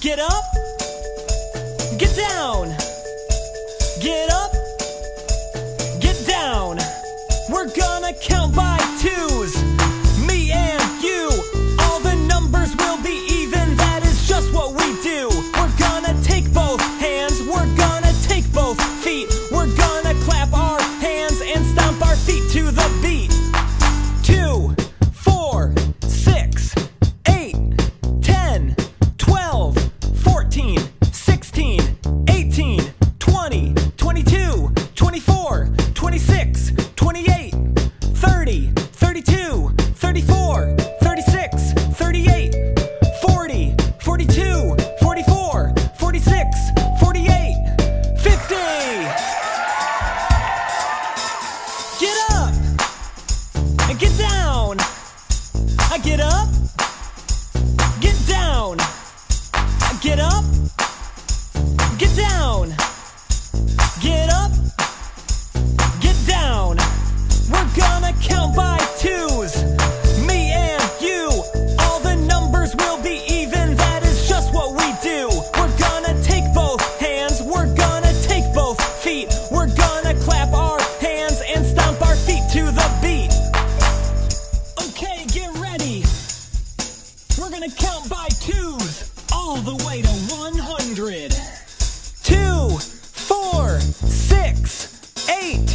Get up, get down. Get up gonna count by twos all the way to 100. Two, four, six, eight,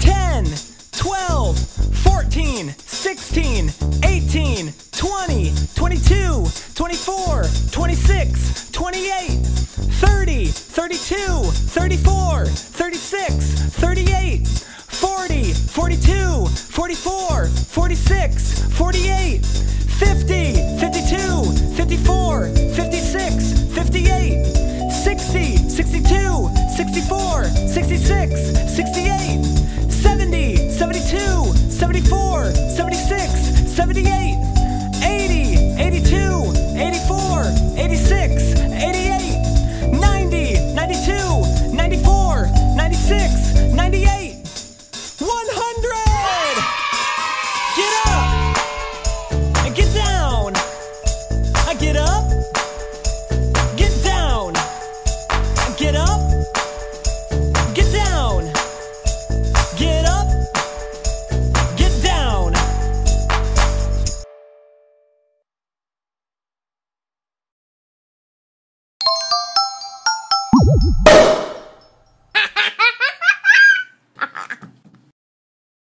10, 12, 14, 16, 18, 20, 22, 24, 26, 28, 30, 32, 34, 36, 38, 40, 42, 44, 46, 48, 50, 52, 54, 56, 58, 60, 62, 64, 66, 68, 70, 72, 74, 76, 78, Woo!